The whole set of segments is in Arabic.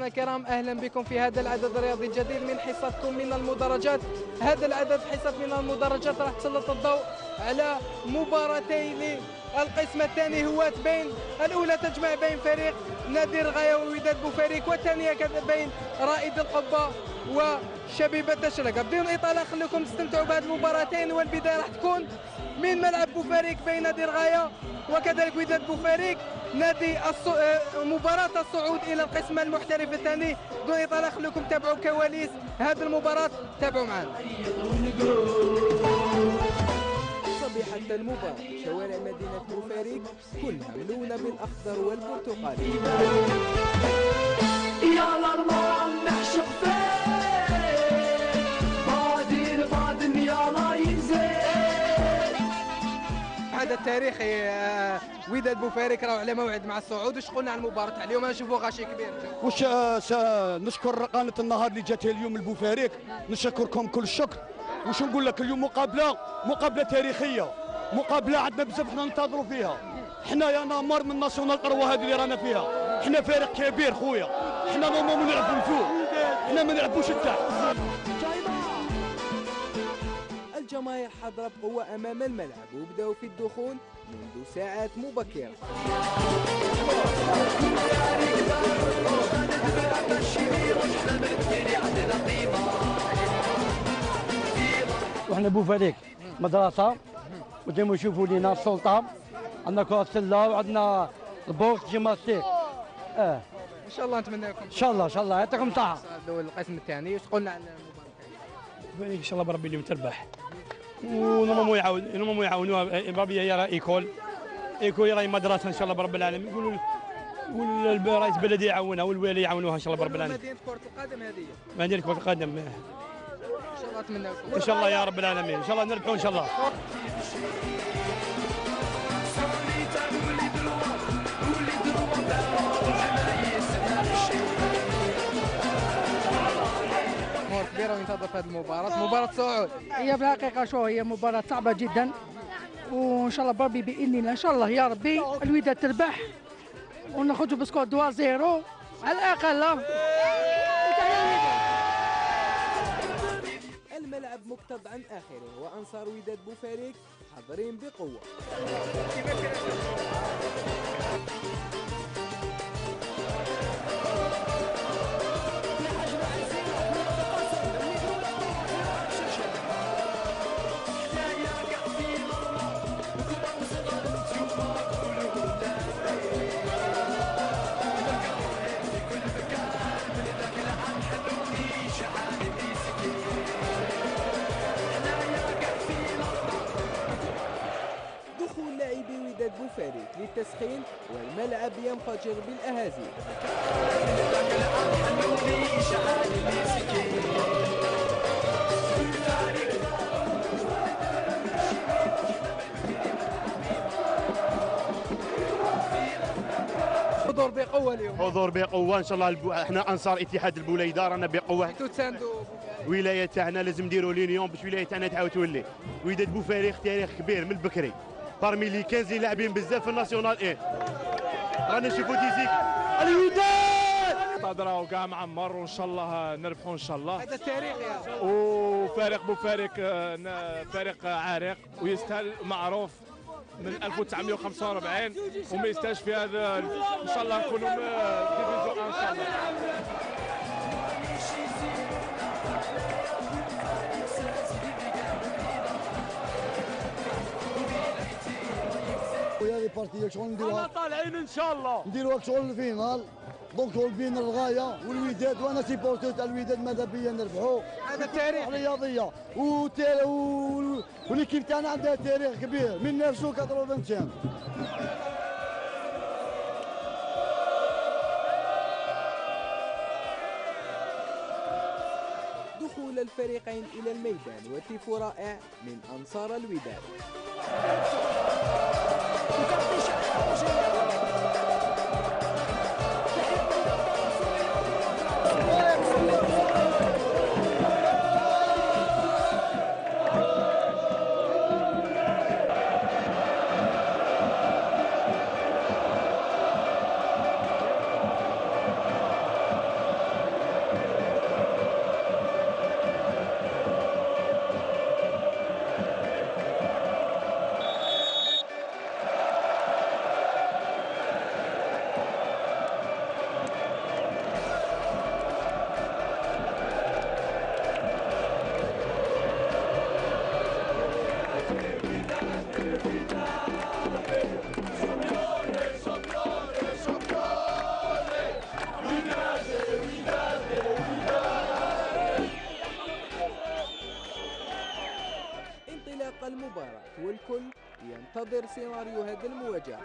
مشاهدينا الكرام أهلا بكم في هذا العدد الرياضي الجديد من حصتكم من المدرجات. هذا العدد حصة من المدرجات راح تسلط الضوء على مباراتين القسم الثاني هو بين الأولى تجمع بين فريق نادي الغايه ووداد بوفريق والثانيه بين رائد القبة وشبيبة الشرقه بدون اطاله خليكم تستمتعوا بهذه المباراتين والبداية راح تكون من ملعب بوفريق بين نادي الغاية وكذلك وداد بوفريق نادي الص... آه، مباراة الصعود إلى القسم المحترف الثاني. دون إطالة خليكم تابعوا كواليس هذه المباراة. تابعوا معنا. صبيحة المباراة شوارع مدينة بوفريق كلها ملونة بالأخضر والبرتقالي يا الله نعشق فيك. هذا التاريخي آه، وداد بوفاريك راهو على موعد مع الصعود. وش قلنا عن المباراة؟ اليوم نشوفوا غاشي كبير. وش آه، نشكر قناة النهار اللي جات اليوم البوفاريك نشكركم كل الشكر. وش نقول لك اليوم؟ مقابلة مقابلة تاريخية. مقابلة عندنا بزاف حنا ننتظروا فيها. حنا y en a marre من national groupe هذه اللي رانا فيها. حنا فريق كبير خويا. حنا normalement نلعبوا الفوق حنا ما نلعبوش التحت. الجماهير حاضرة بقوة أمام الملعب وبدأوا في الدخول منذ ساعات مبكرة. وحنا بوفاريك مدرسة وديما يشوفوا لينا السلطة. عندنا كرة السلة وعندنا la boxe gymnastique آه. إن شاء الله نتمنى لكم. إن شاء الله إن شاء الله. يعطيكم الصحة. القسم الثاني وش قلنا عن المباراة إن شاء الله بربي اليوم تربح. و normalement يعاون normalement يعاونوها. بابي هي راه école. école راهي مدرسه إن شاء الله برب العالمين. يقولوا يقولوا رئيس البلديه يعاونها والوالي يعاونوها إن شاء الله برب العالمين. مدينة كرة القدم هذه. ما ندير كرة القدم. إن شاء الله نتمنى لكم. إن شاء الله يا رب العالمين. إن شاء الله نربحوا إن شاء الله. كبير وينتظر في هذه المباراة. مباراة صعود. هي في الحقيقة شو هي مباراة صعبة جدا. وإن شاء الله بربي بإذن الله. إن شاء الله يا ربي الوداد تربح. وناخذوا بسكور 2 0 على الأقل. الملعب مكتظ عن آخره. وأنصار وداد بوفريق حاضرين بقوة. وداد بوفريق للتسخين والملعب ينفجر بالأهازيج حضور بقوة اليوم. حضور بقوة إن شاء الله. البو... إحنا أنصار اتحاد البوليده رانا بقوة. تساندوا. ولايه تاعنا لازم نديروا لينيون باش ولايه تاعنا تعاود تولي. وداد بوفريق تاريخ كبير من البكري. بارمي لي 15 لاعبين بزاف في الناسيونال إيه رانا نشوفوا ديزيك الوداد قادرة وكاع معمر وان شاء الله نربحوا ان شاء الله هذا التاريخ يا وفريق بوفريق ن- فريق عريق ويستاهل معروف من 1945 وما يستاهلش في هذا ان شاء الله نكونوا ديفيزيون ان شاء الله ويا لي بارتي شغل نديروها. طالعين إن شاء الله. نديروها شغل الفينال. دونك هو بين الغاية والوداد وأنا سيبورتو تاع الوداد ماذا بيا نربحوا هذا التاريخ رياضية. والكيب تاعنا عندها تاريخ كبير. من 1985 دخول الفريقين إلى الميدان وتيف رائع من أنصار الوداد. 아, سيناريو هذه المواجهة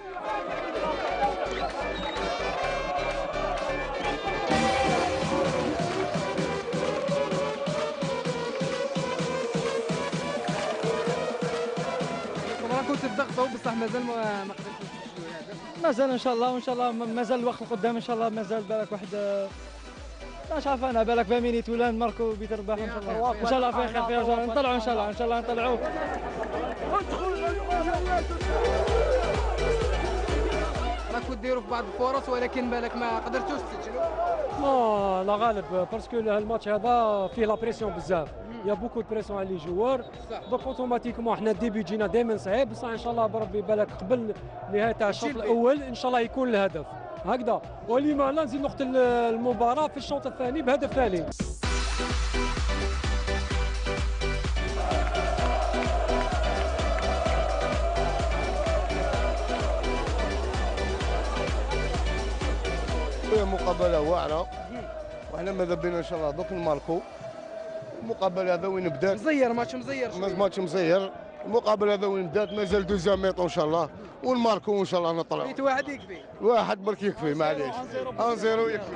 راكم تضغطوا بصح مازال ما هذا مازال إن شاء الله وإن شاء الله مازال الوقت القدام إن شاء الله مازال بالك واحد آه، مش عارف أنا بالك 20 مينيت ولا نماركو بترباح إن شاء الله. إن شاء الله في خير في خير نطلعوا إن شاء الله إن شاء الله نطلعوا. راكم ديروا في بعض الفرص ولكن بالك ما قدرتوش تسجلوا. نو لا غالب parce que ال match هذا فيه la pression بزاف. y a beaucoup de pression على les joueurs. donc automatiquement حنا ال début جينا دائما صعيب. بصح إن شاء الله بربي بالك قبل نهاية تاع الشوط الأول إن شاء الله يكون الهدف. هكذا. ولما لا نزيد نقتل المباراة في الشوط الثاني بهدف ثاني. مقابله واعرة. وحنا ماذا بينا إن شاء الله دوك نـ marquer المقابلة هذا وين بدات؟ مزير ماتش مزير شوية. ماتش مزير. المقابلة هذا وين بدات؟ مازال deuxième mi-temps إن شاء الله. ون marquer إن شاء الله نطلعوا بيت واحد يكفي. واحد برك يكفي معليش. un zéro يكفي.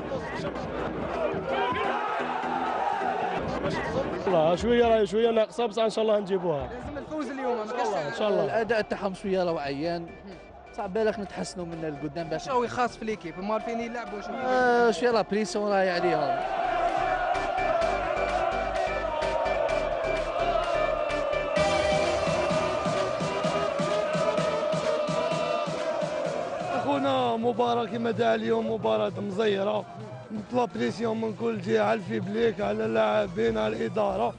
والله شوية راهي شوية ناقصة بصح إن شاء الله نجيبوها. لازم الفوز اليوم ما كاش إن شاء الله الاداء تاعهم شوية راه عيان بالك نتحسنوا من القدام باش شو خاص في ليكيب ما عارفين يلعبوا شنو آه، شوية لا بريسيون راهي عليهم. أخونا مباراة كما دعا اليوم مباراة مزيرة. لا بريسيون من كل جهة على الفيبليك على اللاعبين على الإدارة.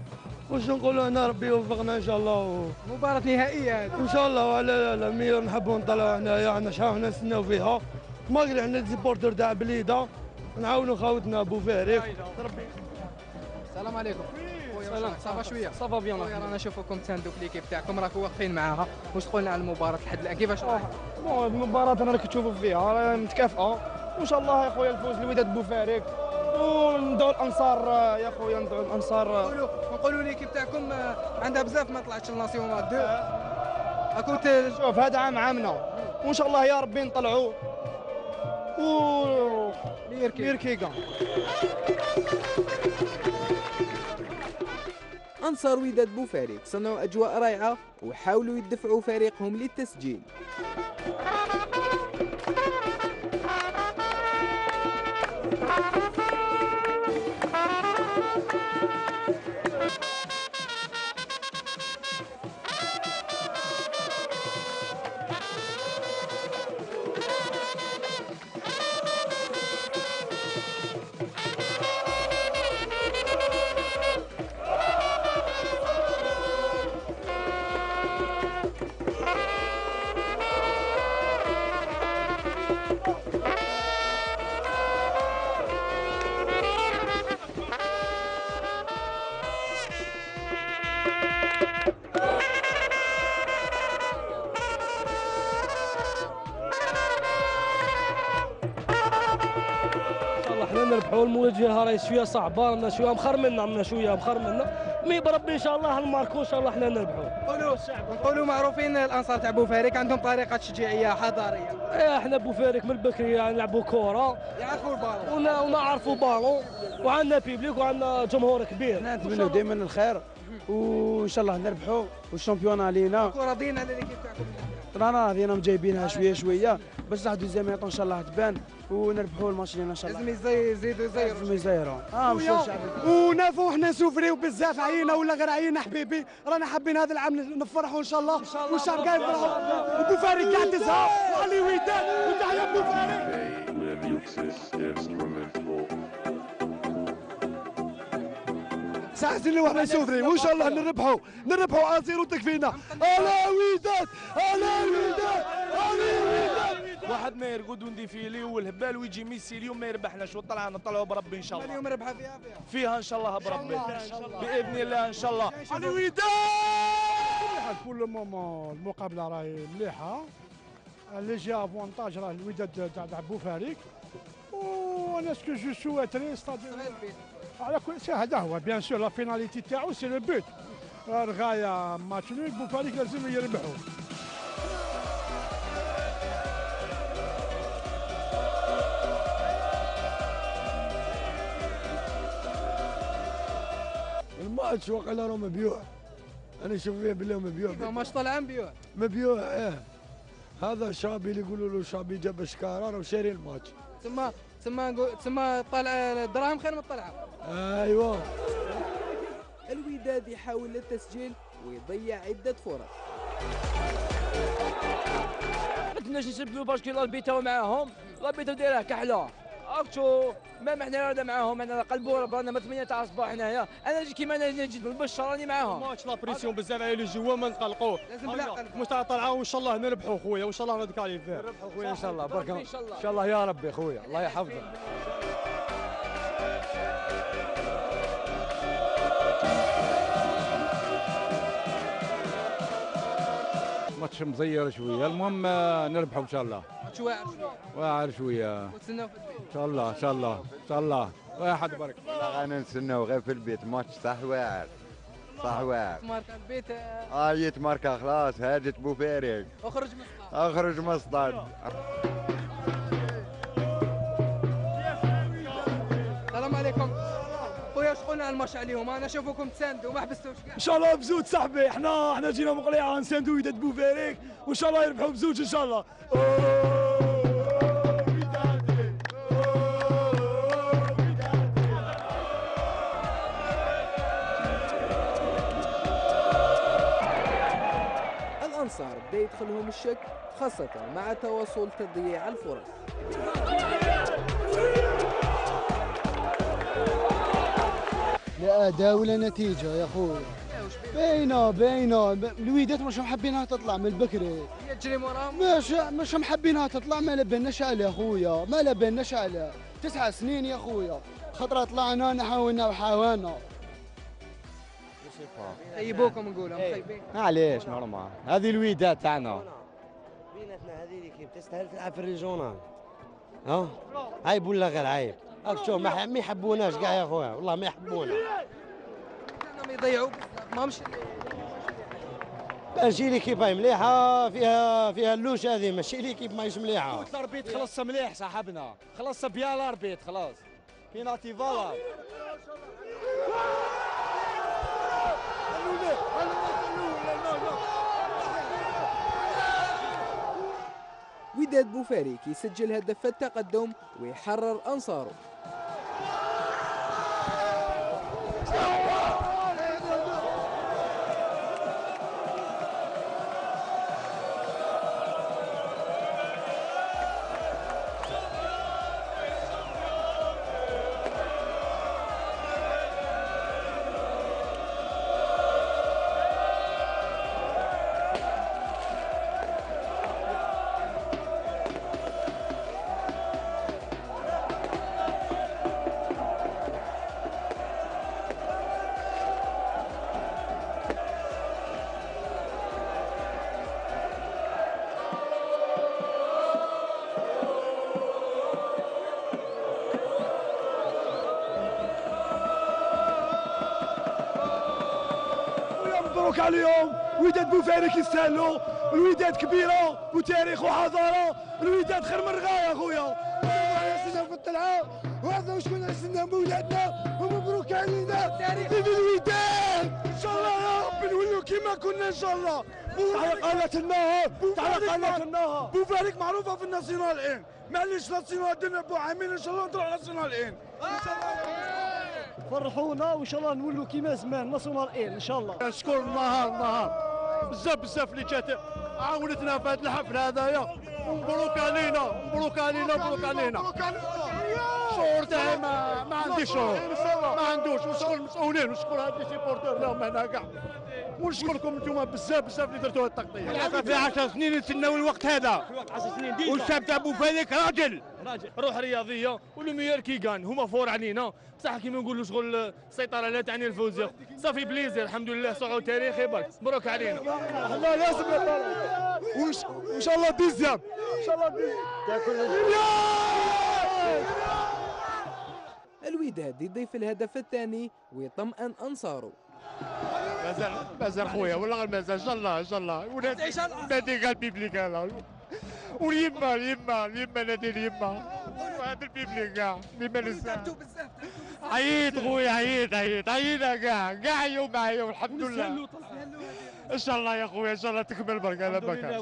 واش نقولوا هنا ربي يوفقنا إن شاء الله. و... مباراة نهائية. هذه إن شاء الله وعلى لا لا نحبوا نطلعوا هنايا حنا شحال حنا نستناو فيها. ماغري حنا ديبورتور تاع بليدة. نعاونوا خاوتنا أبو فارق السلام عليكم. سلام. صافا شوية. صافا بيان. رانا نشوفكم تساندوا في ليكيب تاعكم. راكم واقفين معاها. واش تقولنا على المباراة لحد الآن؟ كيفاش راهي؟ بون المباراة أنا راك تشوفوا فيها. راهي متكافئة وان شاء الله يا خويا الفوز لوداد بوفاريك وندعو الأنصار يا خويا ندعو الأنصار. نقولوا نقولوا ليكيب تاعكم آه، عندها بزاف ما طلعتش الناسيونال دو راكم ت- شوف هذا عام عامنا. وإن شاء الله يا ربي نطلعوا. و ميركي ميركيغا أنصار وداد بوفاريق صنعوا أجواء رائعة وحاولوا يدفعوا فريقهم للتسجيل. شوية صعبه رانا شوية مخرمنا رانا شوية مخرمنا مي بربي إن شاء الله نماركو إن شاء الله حنا نربحوا نقولوا نقولوا معروفين الأنصار تاع بوفاريق عندهم طريقة تشجيعية حضارية. إيه إحنا بوفاريك من البكري يعني نلعبوا كره يعرفوا البالون ونعرفوا بالون وعندنا بيبليك وعندنا جمهور كبير. إحنا نتمنوا دائما الخير. وإن شاء الله نربحوا والشامبيون علينا. راضيين على ليكيب تاعكم رانا راضيين جايبينها شوية شوية. باش واحد دوزيام إن شاء الله تبان. ونربحوا الماتش ديالنا إن شاء الله. لازم يزي- يزيدوا يزيروا لازم يزيروا آه مشى الشعب. ونافو حنا نسوفريو بزاف عينا ولا غير عينا حبيبي. رانا حابين هذا العام نفرحوا إن شاء الله. والشعب قاعد يفرحوا. وبوفاريق قاعد تزهق. وعلي وداد. وتحيا بوفاريق ساعتين وحنا نسوفري وإن شاء الله نربحوا. نربحوا ازيرو تكفينا على وداد. على وداد. على وداد. واحد ما يرقد ونديفيلي والهبال ويجي ميسي اليوم ما يربحناش وطلع نطلعوا بربي إن شاء الله. اليوم ربحة فيها؟ فيها. فيها إن شاء الله بربي. بإذن الله إن شاء الله. علي وداد بور لو مومون المقابله راهي مليحة. اللي جا افونتاج راه الوداد تاع تاع بوفاريك وأنا سكو جو سويتري ستادير على كل شيء هذا هو. بيان سور لا فيناليتي تاعو سي لو بوت الغاية ماتش نول بوفاريك لازم يربحوا الماتش وقيلا راه مبيوع أنا نشوف فيه بالله مبيوع ماتش طلعان بيوع. مبيوع إيه. هذا شابي اللي يقولوا له شابي جاب شكاره راه شاري الماتش تما تما تما طلع الدراهم خير من الطلعه أيوه. الوداد يحاول التسجيل ويضيع عدة فرص. ما كناش نسبلو باسكو لا البيتا معاهم. لا البيتا دايرها كحلة. اكتو ما حنا رانا معاهم؟ أنا قلبو رانا ما 8 تاع الصباح هنايا. أنا نجي كيما أنا نجي من البشر راني معاهم. ماتش لا بريسيون بزاف على الجوا ما نقلقوا لازم بالعقل. مستوى طلعوا وإن شاء الله نربحوا خويا وإن شاء الله نذكر فيه نربحوا خويا إن شاء الله. برك إن شاء الله. إن شاء الله. يا ربي خويا الله يحفظك. ماتش مزير شوية. المهم آه، نربحوا إن شاء الله. ماتش واعر شوية. واعر شوية وتسناو في البيت إن شاء الله إن شاء الله إن شاء الله. واحد برك لا غانا نستناو غير في البيت. ماتش صح واعر. صح واعر. مارك البيت آه، آه جيت ماركه خلاص هاجت بوفارق أخرج من الصلاة. أخرج مصطاد قلنا الماتش عليهم أنا اشوفكم تساندوا ما حبستوش كاع ان شاء الله بزوج صاحبي إحنا إحنا جينا من قليعه نساندو وداد بوفاريك وان شاء الله يربحوا بزوج ان شاء الله الأنصار بدا يدخلهم الشك خاصة مع تواصل تضييع الفرص لا أداء ولا نتيجة يا أخوي. باينه باينه الوداد مش محبينها تطلع من البكري. هي تجري وراهم مش مش محبينها تطلع. ما لبناش عليه يا خويا ما لبناش عليه تسع سنين يا خويا خطرة طلعنا نحاولنا وحاولنا. خيبوكم نقولوا مخيبين معليش normal. هذه الوداد تاعنا. بيناتنا هذه l'équipe تستاهل تلعب في ال régional ها؟ عيب ولا غير عيب. راك تشوف ما ما يحبوناش كاع يا خويا والله ما يحبونا. انهم يضيعوا بزاف ما مش ماشي ليكيب هاي مليحة فيها فيها اللوش هذه ماشي ليكيب ماهيش مليحة. الأربيت خلص مليح صاحبنا. خلص بيان الأربيت خلاص. بيناتي فالا وداد بوفاريك يسجل هدف التقدم ويحرر أنصاره. مبروك عليهم وداد بوفاريك يستاهلوا الوداد كبيرة وتاريخ وحضارة الوداد خير من الغاية خويا نستناو في الطلعه وهذا واش كنا نستناو بولادنا ومبروك علينا في الوداد إن شاء الله يا رب نولوا كيما كنا إن شاء الله. تعليق قناة النهار تعليق قناة النهار بوفاريك معروفة في ال Nationale Un. معليش Nationale درنا بو عامين إن شاء الله نروح Nationale Un. فرحونا وإن شاء الله نولوا كيما زمان Nationale Un إن شاء الله. نشكر النهار النهار بزاف بزاف اللي جات. عاونتنا في هذا الحفل هذايا. مبروك علينا مبروك علينا مبروك علينا. شعور تاعي ما ما عنديش شعور ما عندوش. ونشكر المسؤولين ونشكر هاد les supporteurs لهم هنا كاع ونشكركم أنتم بزاف بزاف اللي درتوا هاد التغطيه في 10 سنين نتسناو الوقت هذا. 10 سنين déjà. والشاب تاع بوفاريك راجل. راجل. روح رياضية وال meilleur qui gagne هما forts علينا. بصح كيما نقولوا شغل السيطرة لا تعني الفوز ça fait plaisir الحمد لله. صعود تاريخي برك. مبروك علينا. لا لازم وان شاء الله deuxième إن شاء الله الوداد يضيف الهدف الثاني ويطمئن أنصاره. مازال مازال خويا والله مازال إن شاء الله إن شاء الله. ونادي نادي قال بيبليك هذا. واليما اليما اليما نادي اليما هذا البيبليك كاع اليما نسى عييت خويا عييت عييت عيينا كاع كاع عيوا معايا والحمد لله. إن شاء الله يا خويا إن شاء الله تكمل بركة على بركة.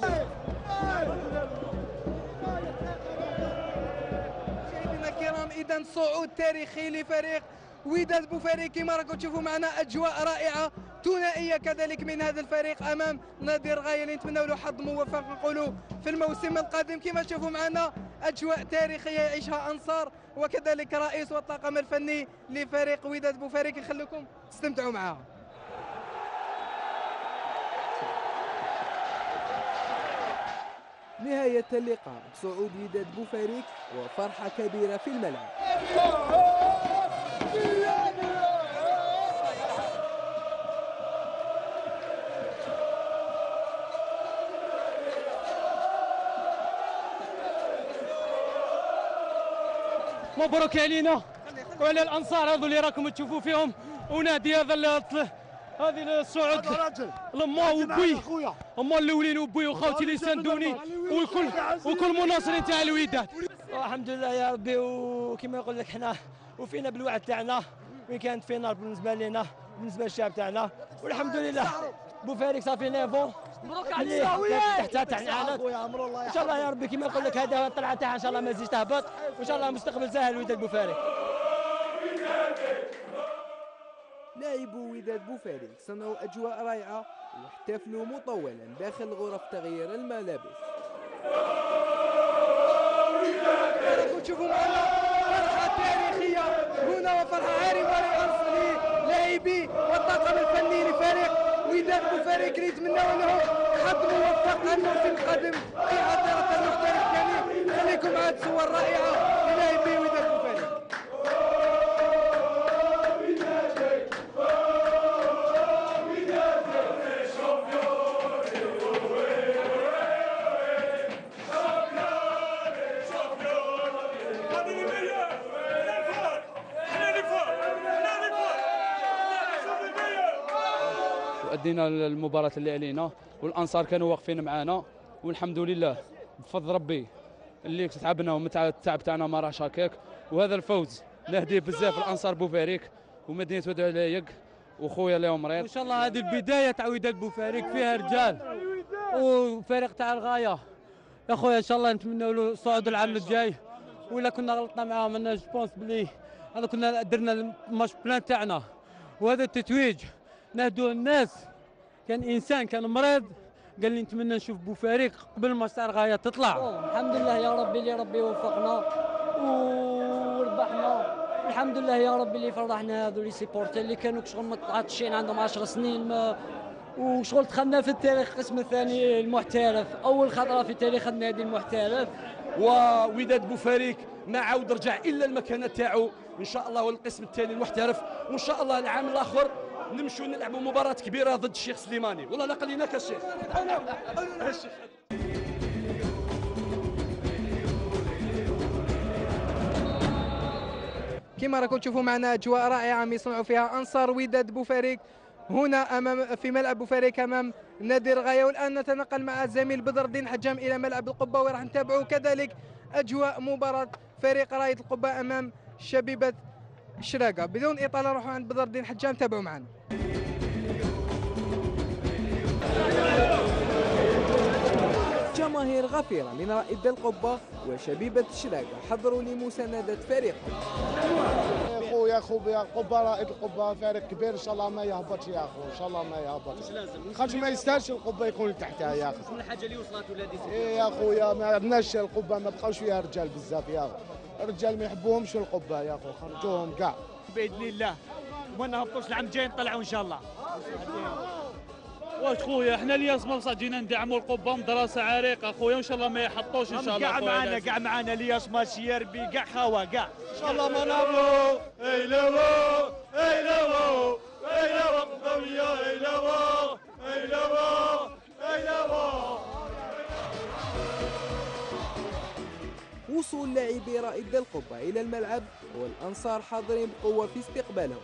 مشاهدينا الكرام اذا صعود تاريخي لفريق وداد بوفاريق كما راكم تشوفوا معنا أجواء رائعة. ثنائية كذلك من هذا الفريق أمام نادي الغايه اللي نتمنوا له حظ موفق نقولوا في الموسم القادم. كما تشوفوا معنا أجواء تاريخية يعيشها أنصار وكذلك رئيس والطاقم الفني لفريق وداد بوفاريق نخليكم تستمتعوا معها نهاية اللقاء. بصعود وداد بوفاريك وفرحة كبيرة في الملعب. مبروك علينا وعلى الأنصار هذو اللي راكم تشوفوا فيهم. ونادي هذا هذه الصعود. لما وبوي. هما الأولين وبوي وخوتي اللي ساندوني. وكل وكل مناصرين تاع الوداد الحمد لله يا ربي. وكما يقول لك حنا وفينا بالوعد تاعنا. وين كانت فينا بالنسبة لنا بالنسبة للشعب تاعنا. والحمد لله. بوفاريك ça fait neuf ans مبروك على علينا. تحت تاع إن شاء الله يا ربي كما يقول لك هذا الطلعة تاعها إن شاء الله ما تزيدش تهبط. وان شاء الله مستقبل سهل وداد بوفاريك لاعبو وداد بوفاريق صنعوا أجواء رائعة واحتفلوا مطولا داخل غرف تغيير الملابس. تشوفوا معنا. هنا وفرحة عارمة لأنص لاعبي والطاقم الفني لفريق وداد بوفاريق اللي نتمنوا لهم حظ موفق الموسم القادم في حضارة المحترف الثاني خليكم مع صور رائعة. وادينا المباراه اللي علينا والأنصار كانوا واقفين معنا والحمد لله بفضل ربي اللي تعبنا والتعب تاعنا ما راحش هكاك. وهذا الفوز نهديه بزاف الأنصار بوفاريك ومدينة وداد العلايق وخويا اليوم مريض إن شاء الله هذه البداية وداد بوفاريك فيها رجال وفريق تاع الغاية. يا خويا إن شاء الله نتمنى له الصعود العام الجاي. ولا كنا غلطنا معاهم أنا je pense بلي هذا كنا درنا الماتش plan تاعنا. وهذا التتويج نهدوا الناس كان إنسان كان مريض. قال لي نتمنى نشوف بوفاريق قبل ما تاع الغايه تطلع. الحمد لله يا ربي اللي ربي وفقنا. وربحنا الحمد لله يا ربي اللي فرحنا. هذو les supporters اللي كانوا شغل متعطشين عندهم 10 سنين ما وشغل دخلنا في التاريخ القسم الثاني المحترف. أول خطرة في تاريخ النادي المحترف. ووداد بوفاريك ما عاود رجع إلا المكانة تاعو. إن شاء الله والقسم الثاني المحترف وإن شاء الله العام الآخر نمشوا نلعبوا مباراة كبيرة ضد الشيخ سليماني. والله لا قليناك الشيخ الشيخ كما راكم تشوفوا معنا أجواء رائعة عم يصنعوا فيها أنصار وداد بوفاريق هنا أمام في ملعب بوفاريق أمام نادي الغاية. والآن نتنقل مع الزميل بدر الدين حجام إلى ملعب القبة وراح نتابعوا كذلك أجواء مباراة فريق رايد القبة أمام شبيبة الشراقه بدون إطالة نروحوا عند بدر الدين حجام تابعوا معنا. جماهير غفيرة من رائد القبة وشبيبة الشراقة حضروا لمساندة فريقهم يا خويا خويا قبة رائد القبة فريق كبير إن شاء الله ما يهبطش يا أخو إن شاء الله ما يهبطش مش لازم. خاطر ما يستاهلش القبة يكون تحتها يا أخي. من الحاجة اللي وصلت ولا دي إيه يا خويا ما عندناش القبة ما بقاوش فيها رجال بزاف يا أخو. الرجال ما يحبوهمش القبه يا اخو خرجوهم كاع بإذن الله. وما نهبطوش العام الجاي نطلعوا إن شاء الله. واش خويا إحنا الياس مرصع جينا ندعموا القبة دراسة عريقة. خويا وان شاء الله ما يحطوش إن شاء الله كاع معانا. كاع معانا الياس ماشي ربي كاع خوا كاع إن شاء الله ما نهبطوا أي لوا أي لوا أي لوا قضيه أي لوا أي لوا أي لوا وصول لاعبي رائد القبة إلى الملعب والأنصار حاضرين بقوة في استقبالهم.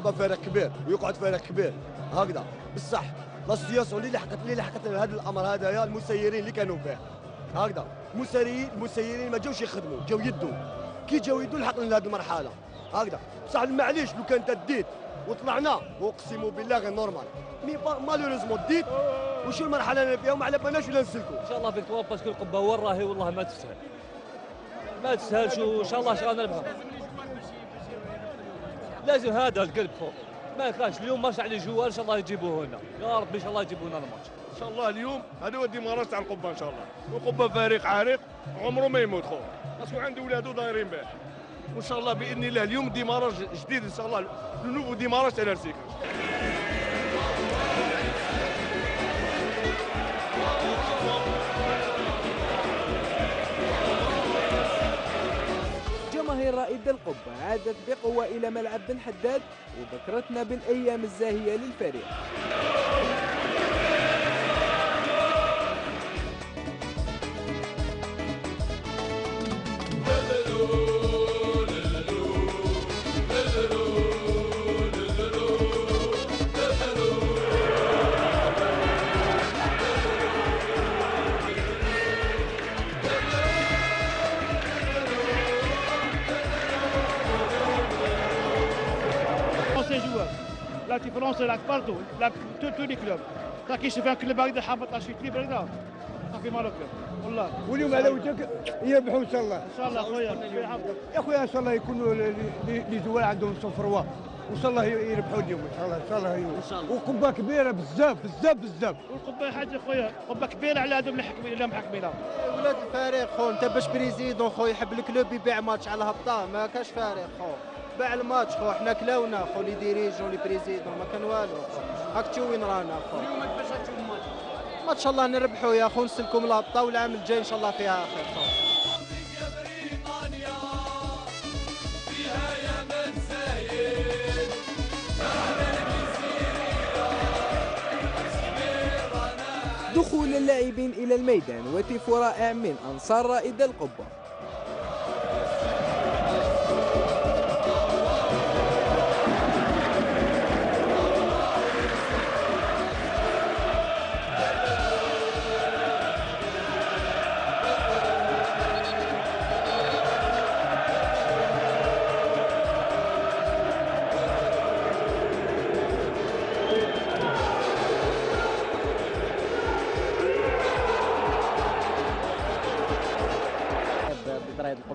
القبه فريق كبير ويقعد فريق كبير. هكذا. بصح l'association اللي لحقت اللي لحقت هذا الأمر هذا يا المسيرين اللي كانوا فيه هكذا. المسيرين المسيرين ما جاوش يخدموا جاو يدوا. كي جاو يدوا لحقنا لهذه المرحلة. هكذا. بصح معليش لو كان تديت وطلعنا واقسم بالله غير normal mais malheureusement ديت وشو المرحلة اللي فيها؟ وما على بالناش ولا نسلكوا إن شاء الله victoire parce que القبه وين راهي والله ما تستاهل. ما تستاهلش وان شاء الله شغال نربحها لازم هذا القلب فوق ما كانش اليوم ماتش على joueurs ان شاء الله يجيبوه لنا يا رب ان شاء الله يجيبوا لنا الماتش ان شاء الله اليوم هذا هو ال démarrage تاع القبه ان شاء الله وقبه فريق عريق عمره ما يموت خو parce que عنده ولادو دايرين به وان شاء الله باذن الله اليوم démarrage جديد ان شاء الله le nouveau démarrage تاع ال RCK رائد القبة عادت بقوة إلى ملعب بن حداد وذكرتنا بالأيام الزاهية للفريق. Tous les clubs. Ça qui se fait un club هكذا حابط شي كليب هكذا صافي مالو كلوب والله واليوم على وجهك يربحوا إن شاء الله. إن شاء الله خويا يا خويا إن شاء الله يكونوا ل- ل- لي زوال عندهم صفروه وإن شاء الله يربحوا اليوم إن شاء الله إن شاء الله إن شاء الله. وقبه كبيرة بزاف بزاف بزاف. والقبة حاجة خويا قبة كبيرة على هذوم اللي حكمين اللي محكمين ولاد الفريق خو أنت باش بريزيدون خو يحب الكلوب يبيع ماتش على هبطة. ما كاش فريق خو. باع الماتش خو حنا كلاونا خو les dirigeants les présidents ما كان والو. هاك تشوف وين رانا خو؟ اليوم كيفاش تشوف الماتش؟ ما شاء الله نربحوا يا خو نسلكم الهبطه والعام الجاي إن شاء الله فيها خير خو. دخول اللاعبين إلى الميدان وتيفو رائع من أنصار رائد القبة.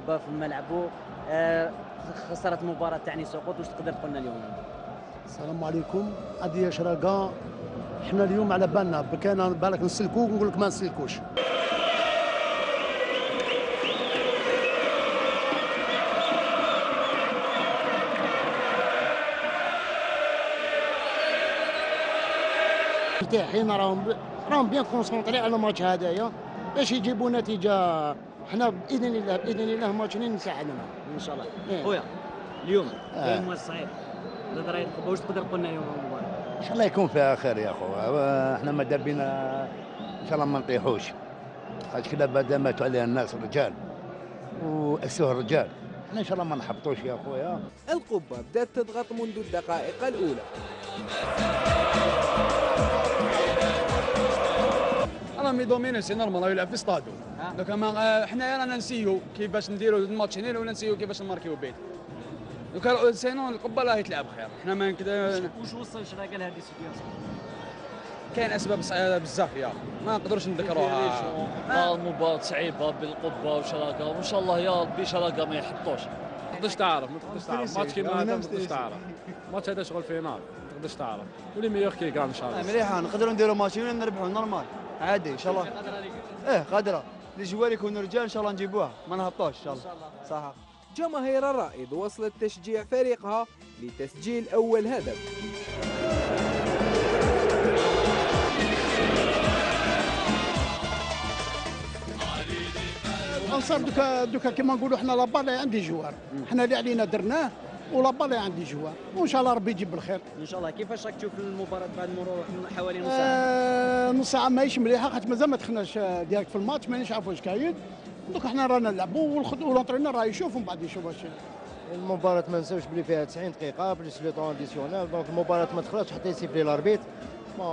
القبه في ملعبه آه، خسرت مباراة تعني سقوط. واش تقدر تقول لنا اليوم؟ السلام عليكم. هذه شراقه إحنا اليوم على بالنا. كان بالك نسلكو ونقول لك ما نسلكوش. مرتاحين راهم راهم بيان كونسونطري على الماتش هذايا. باش يجيبوا نتيجة إحنا بإذن الله بإذن الله ماتشين نساعدنا إن شاء الله. إيه. خويا اليوم. آه. كاين موال صعيب. رايد القبه واش تقدر تقول لنا اليوم إن شاء الله يكون فيها خير يا اخو آه، إحنا ماذا بينا إن شاء الله ما نطيحوش. خاطر كذا بعد ماتوا عليها الناس رجال وأسوه الرجال. إحنا إن شاء الله ما نحبطوش يا أخويا. القبة بدأت تضغط منذ الدقائق الأولى. راهم يدوميني c'est normal راه يلعب في ستادو دوك ما حنايا رانا نسيو كيفاش نديروا الماتش هنا ولا نسيو كيفاش نماركيو but دوك sinon القبه راه يتلعب خير. حنا ما كدا واش وصل شراكه لهذه ال situation؟ كاين أسباب صعيبه بزاف يا. ما نقدروش نذكروها. آه، مباراة صعيبة بالقبة وشراكة. وإن شاء الله يا ربي شراكة ما يحطوش. ما تقدرش تعرف ما تقدرش تعرف. ماتش كيما هذا ما تقدرش تعرف. ماتش هذا شغل finale. ما تقدرش تعرف. و le meilleur qui gagne ان شاء الله مليحة. نقدروا نديروا ماتشين ونربحوا normal. عادي إن شاء الله. إيه قادرة. les joueurs يكونوا رجال إن شاء الله نجيبوها. ما نهبطوش إن شاء الله. صح جماهير الرائد وصلت تشجيع فريقها لتسجيل أول هدف. أنصار دوكا دوكا كيما نقولوا حنا la balle عند les joueurs. حنا اللي علينا درناه. ولابالي عندي joueurs وإن شاء الله ربي يجيب بالخير. إن شاء الله. كيفاش راك تشوف المباراة بعد مرور حوالي نص ساعة؟ آه نص ساعة ماهيش مليحة خاطر مازال ما دخلناش آه، direct في الماتش مانيش عارف واش كاين. دوك حنا رانا نلعبوا والخد- و l'entraîneur راه يشوف ومن بعد يشوف واش المباراة ما نساوش بلي فيها 90 دقيقة plus le temps additionnel donc المباراة ما دخلتش حتى يسيفلي l'arbitre ما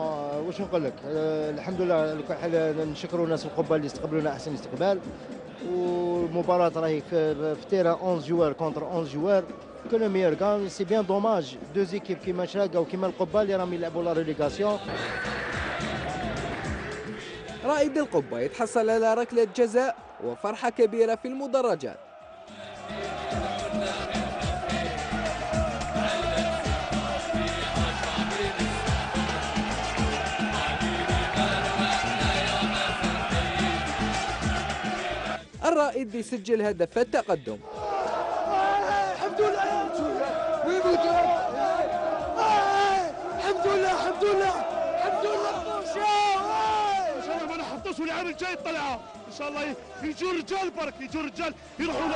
واش نقول لك؟ آه، الحمد لله حال نشكروا الناس القبة اللي استقبلونا أحسن استقبال. والمباراة راهي في, في terrain 11 joueurs contre 11 joueurs le meilleur gagne c'est bien dommage deux équipes كيما شراكا وكيما القبة اللي راهم يلعبوا la relégation رائد القبة يتحصل على ركلة جزاء وفرحة كبيرة في المدرجات. الرائد يسجل هدف التقدم. الجاي طلعها إن شاء الله يجوا رجال برك يجوا رجال يروحوا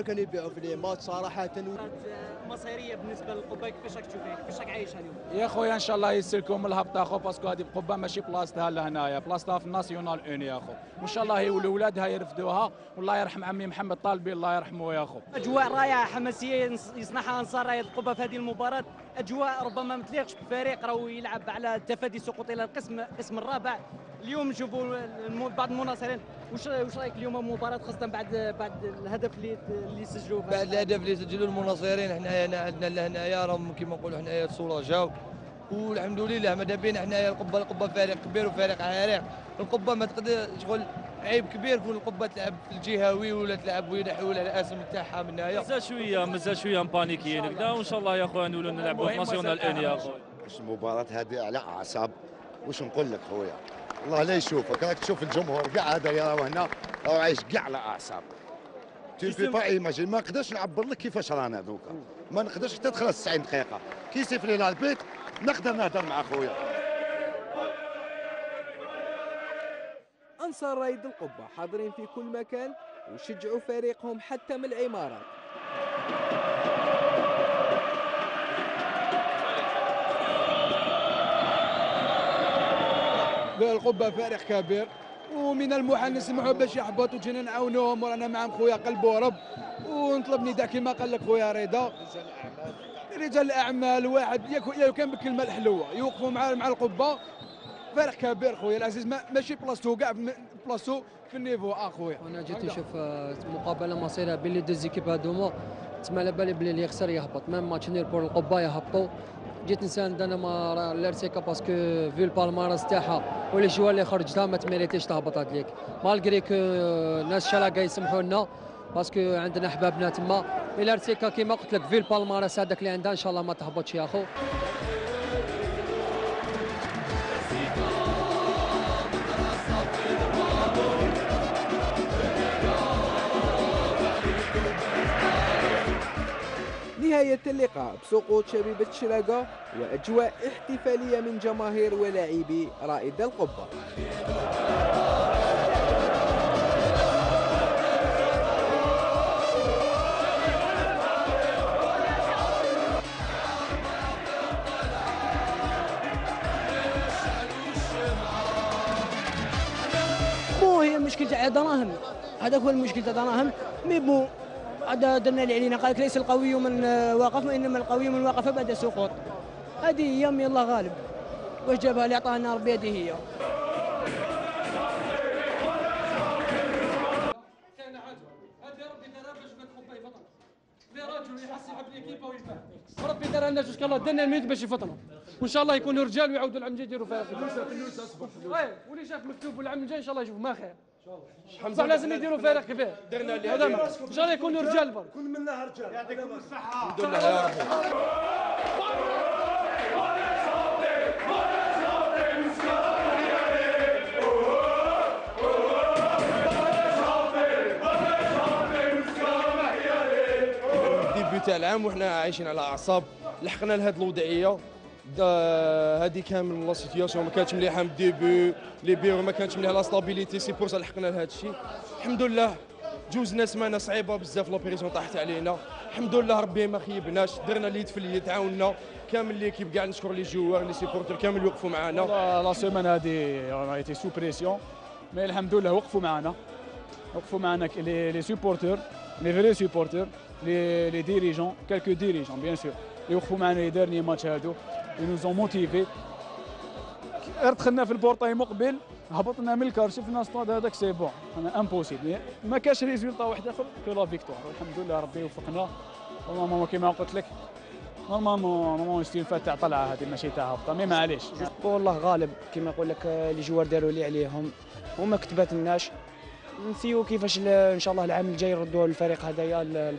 هما كانوا يبيعوا في les matchs صراحة. مصيرية بالنسبة للقبه كيفاش راك تشوفها كيفاش راك عايشها اليوم. يا خويا إن شاء الله يسلكم الهبطه أخو parce que. هذه قبه ماشي بلاصتها لهنايا بلاصتها في ال nationale une يا أخو. وان شاء الله هي ولولادها يرفدوها. والله يرحم عمي محمد طالبي الله يرحمه يا أخو. أجواء رائعة حماسية يصنعها أنصار رايد القبة في هذه المباراة. أجواء ربما ما تليقش بفريق راهو يلعب على التفادي سقوط إلى القسم القسم الرابع. اليوم نشوفوا بعض المناصرين. وش وش رأيك اليوم المباراه خاصة بعد بعد الهدف اللي اللي سجلوه؟ بعد الهدف اللي سجلوا المناصرين حنايا عندنا لهنايا راهم كيما نقولوا حنايا الصورة جاو والحمد لله ماذا بينا حنايا القبه القبة فريق كبير وفريق عريق. القبة ما تقدر شغل عيب كبير كون القبة تلعب في الجهوي ولا تلعب لها الأسم تاعها من هنايا. مازال شوية مازال شوية مبانيكيين. هكذا وان شاء الله يا خويا نولوا نلعبوا في ناسيونال إن يا خويا واش المباراة هذه على أعصاب. واش نقول لك خويا؟ الله لا يشوفك راك تشوف الجمهور كاع هذا راهو هنا راهو عايش كاع على أعصاب. tu peux pas imaginer ما نقدرش نعبر لك كيفاش رانا دوكا. ما نقدرش حتى تخلص 90 دقيقة. كي يسيفلي لنا l'arbitre نقدر نهضر مع خويا. أنصار رايد القبة حاضرين في كل مكان وشجعوا فريقهم حتى من العمارات. القبة فريق كبير. ومن المحال نسمعوا باش يحبطوا جينا نعاونوهم. ورانا معهم خويا قلب ورب. ونطلب نداء كما قال لك خويا رضا. رجال الأعمال واحد ياك يا كان بكلمة الحلوة. يوقفوا مع مع القبة. فريق كبير خويا العزيز. ما ماشي بلاصتو كاع بلاصتو في ال niveau. اخويا أنا جيت نشوف آه، مقابلة مصيريه بين les deux équipes هادوما تسمى على بالي بلي اللي يخسر يهبط. même match nul pour القبة يهبطوا. جيت نساند أنا ما ال RCK parce que في ال palmarès تاعها و les joueurs اللي خرجتها ما تميريتيش تهبط هاد malgré que ناس شراقة يسمحوا لنا parce que عندنا احبابنا تما. ال RCK كيما قلت لك في ال palmarès هذاك اللي عندها إن شاء الله ما تهبطش يا أخو. نهاية اللقاء بسقوط شبيبة الشراقة وأجواء احتفالية من جماهير ولاعبي رائد القبة. المشكلة تاع دراهم هذاك هو المشكل تاع دراهم مي بون هذا درنا اللي علينا قال لك ليس القوي من واقف وإنما القوي من وقف بعد سقوط. هذه هي الله غالب. واش جابها؟ اللي عطاها ربي هذه هي. ربي دار لنا جوج كالله درنا الميت باش يفطنوا وإن شاء الله يكونوا رجال ويعاودوا العام الجاي يديروا فيها إيه واللي شاف مكتوب العام الجاي إن شاء الله يشوف ما خير. بصح لازم يديروا فريق كبير. درنا اللي هذا. ان شاء الله يكونوا رجال برك كل منا رجال يعطيكم الصحة. الحمد لله. يا الديبي تاع العام وحنا عايشين على اعصاب لحقنا لهاد الوضعيه هادي كامل la situation ما كانتش مليحة من ال début les bureaux ما كانتش مليحة la stabilité c'est pour ça لحقنا لهاد الشيء الحمد لله جوزنا سمانه صعيبة بزاف la pression طاحت علينا. الحمد لله ربي ما خيبناش درنا اليد في اليد تعاوننا كامل l'équipe كاع نشكر les joueurs les supporters كامل يوقفوا معنا. la semaine هذه on était sous pression mais الحمد لله وقفوا معنا. وقفوا معنا les supporters les vrais supporters les les dirigeants quelques dirigeants bien sûr اللي وقفوا معنا les derniers matchs هادو. nous on est motivés دخلنا في ال portail مقبل هبطنا من ال car شفنا ستاد هذاك c'est bon. أنا impossible ما كاش résultat واحد آخر que la victoire والحمد لله ربي وفقنا. normalement كيما قلت لك. normalement normalement فات تاع طلعه هذه ماشي تاع هبطة. mais معليش. والله غالب كما نقول لك les joueurs داروا اللي عليهم. وما كتبات لناش نسيو كيفاش إن شاء الله العام الجاي يردوا الفريق هذايا ل-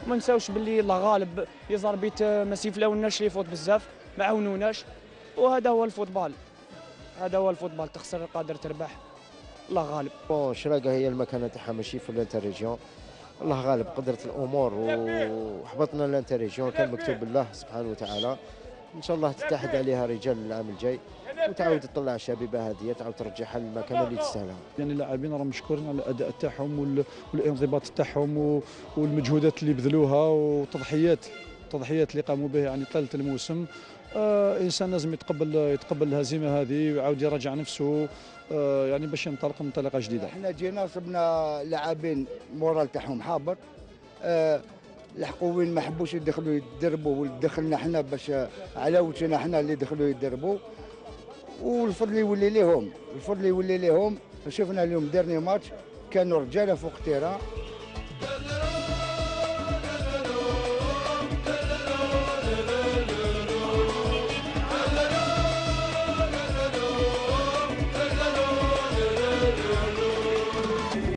البلاصتو ما نساوش باللي الله غالب les arbitres ما سيفلاوناش les fautes بزاف ما عاونوناش وهذا هو الفوتبال. هذا هو الفوتبال تخسر قادر تربح. الله غالب. bon شراقة هي المكانة تاعها ماشي في ال inter-régions الله غالب قدرت الأمور وحبطنا ال inter-régions كان مكتوب الله سبحانه وتعالى. إن شاء الله تتحد عليها رجال العام الجاي. وتعاود تطلع الشبيبه هذه تعاود ترجعها للمكانه اللي تستاهلها. يعني اللاعبين راهم مشكورين على الأداء تاعهم وال- والانضباط تاعهم والمجهودات اللي بذلوها وتضحيات التضحيات اللي قاموا بها يعني طيله الموسم. آه إنسان لازم يتقبل يتقبل الهزيمة هذه ويعاود يراجع نفسه آه يعني باش ينطلق انطلاقه جديدة. إحنا جينا صبنا لاعبين مورال تاعهم حابط آه لحقوا وين ما حبوش يدخلوا يتدربوا ودخلنا إحنا باش على وجهنا إحنا اللي دخلوا يتدربوا. والفضل يولي لهم الفضل يولي لهم شفنا اليوم ديرني ماتش كانوا رجالة فوق التيران.